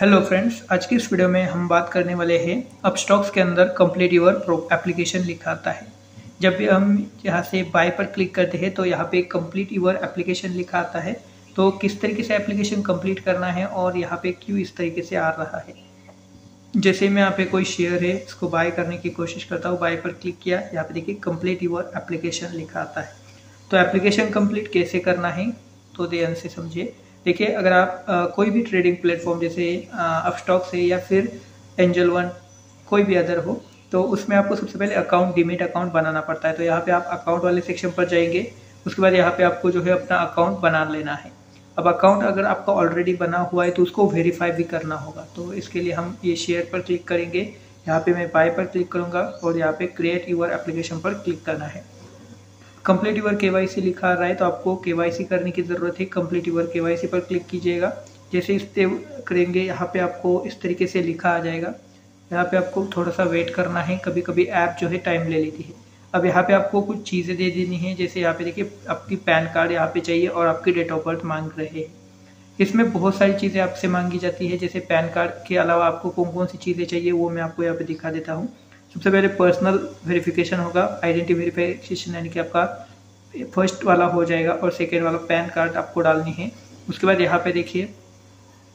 Hello friends आज की इस वीडियो में हम बात करने वाले हैं अब स्टॉक्स के अंदर कंप्लीट यूर एप्लीकेशन लिखा आता है। जब भी हम यहाँ से बाय पर क्लिक करते हैं तो यहाँ पे कंप्लीट यूर एप्लीकेशन लिखा आता है। तो किस तरीके से एप्लीकेशन कंप्लीट करना है और यहाँ पे क्यों इस तरीके से आ रहा है? जैसे मैं यहाँ पे कोई शेयर है, इसको बाय करने की कोशिश करता हूँ बाय पर क्लिक किया, यहाँ पे देखिए कंप्लीट यूर एप्लीकेशन लिखा आता है। तो एप्लीकेशन कंप्लीट कैसे करना है? तो ध्यान से समझिए। देखिए अगर आप आ, कोई भी ट्रेडिंग प्लेटफॉर्म जैसे अपस्टॉक से या फिर एंजल वन कोई भी अदर हो तो उसमें आपको सबसे पहले अकाउंट डिमिट अकाउंट बनाना पड़ता है। तो यहाँ पे आप अकाउंट वाले सेक्शन पर जाएँगे उसके बाद यहाँ पे आपको जो है अपना अकाउंट बना लेना है। अब अकाउंट अगर आपका ऑलरेडी बना हुआ है तो उसको वेरीफाई भी करना होगा। तो इसके लिए हम ये शेयर पर क्लिक करेंगे। यहाँ पे मैं बाय पर क्लिक करूँगा और यहाँ पे क्रिएट यूर एप्लीकेशन पर क्लिक करना है। कंप्लीट यूर के लिखा आ रहा है तो आपको के करने की ज़रूरत है। कंप्लीट यूर के पर क्लिक कीजिएगा। जैसे इस करेंगे, यहाँ पे आपको इस तरीके से लिखा आ जाएगा। यहाँ पे आपको थोड़ा सा वेट करना है। कभी कभी ऐप जो है टाइम ले लेती है। अब यहाँ पे आपको कुछ चीज़ें दे देनी है। जैसे यहाँ पे देखिए, आपकी पैन कार्ड यहाँ पे चाहिए और आपकी डेट ऑफ़ बर्थ मांग रहे हैं। इसमें बहुत सारी चीज़ें आपसे मांगी जाती है। जैसे पैन कार्ड के अलावा आपको कौन कौन सी चीज़ें चाहिए, वो मैं आपको यहाँ पे दिखा देता हूँ। सबसे पहले पर्सनल वेरिफिकेशन होगा आइडेंटिटी वेरिफिकेशन यानी कि आपका फ़र्स्ट वाला हो जाएगा और सेकेंड वाला पैन कार्ड आपको डालनी है। उसके बाद यहाँ पे देखिए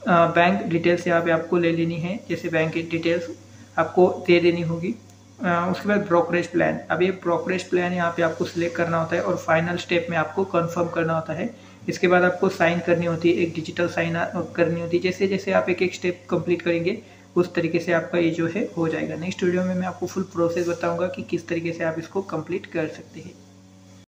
बैंक डिटेल्स यहाँ पे आपको ले लेनी है। जैसे बैंक की डिटेल्स आपको दे देनी होगी। उसके बाद ब्रोकरेज प्लान अब ये ब्रोकरेज प्लान यहाँ पे आपको सिलेक्ट करना होता है और फाइनल स्टेप में आपको कंफर्म करना होता है। इसके बाद आपको साइन करनी होती है, एक डिजिटल साइन करनी होती है। जैसे जैसे आप एक एक स्टेप कंप्लीट करेंगे उस तरीके से आपका ये जो है हो जाएगा। नेक्स्ट वीडियो में मैं आपको फुल प्रोसेस बताऊँगा कि किस तरीके से आप इसको कंप्लीट कर सकते हैं।